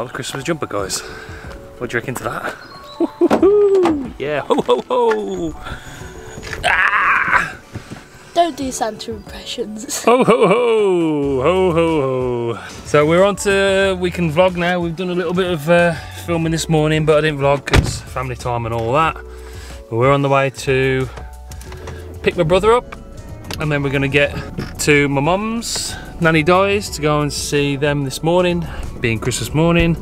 Not the Christmas jumper, guys. What do you reckon to that? yeah, ho ho ho! Ah! Don't do Santa impressions. Ho ho ho! Ho ho ho! So we're on to we can vlog now. We've done a little bit of uh, filming this morning, but I didn't vlog because family time and all that. But we're on the way to pick my brother up, and then we're going to get to my mum's, Nanny Dies, to go and see them this morning, being Christmas morning.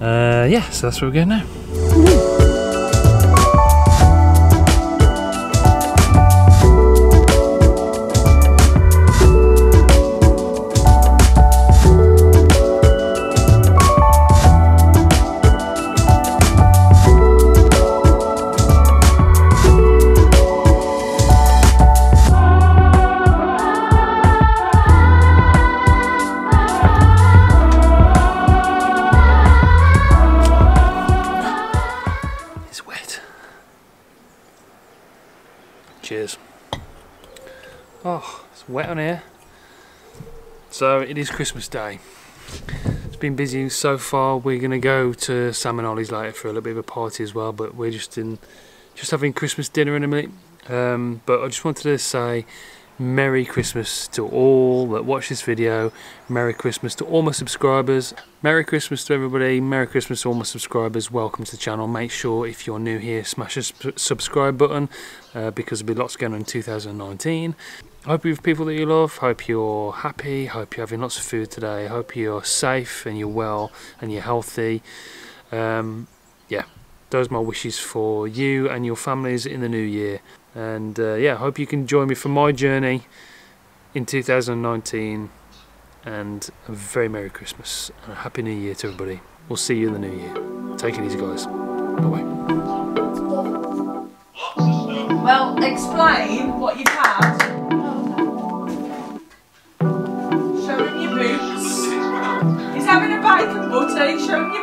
Uh, yeah, so that's where we're going now. Cheers. Oh, it's wet on here. So it is Christmas Day. It's been busy so far. We're gonna go to Sam and Ollie's later for a little bit of a party as well, but we're just in just having Christmas dinner in a minute. Um, but I just wanted to say Merry Christmas to all that watch this video. Merry Christmas to all my subscribers. Merry Christmas to everybody. Merry Christmas to all my subscribers. Welcome to the channel. Make sure if you're new here, smash the subscribe button uh, because there'll be lots going on in 2019. Hope you have people that you love. Hope you're happy. Hope you're having lots of food today. Hope you're safe and you're well and you're healthy. Um, yeah, those are my wishes for you and your families in the new year. And uh, yeah, I hope you can join me for my journey in 2019. And a very Merry Christmas and a Happy New Year to everybody. We'll see you in the new year. Take it easy, guys. Bye bye. Well, explain what you've had. Showing your boots. He's having a bike and butter. Show him your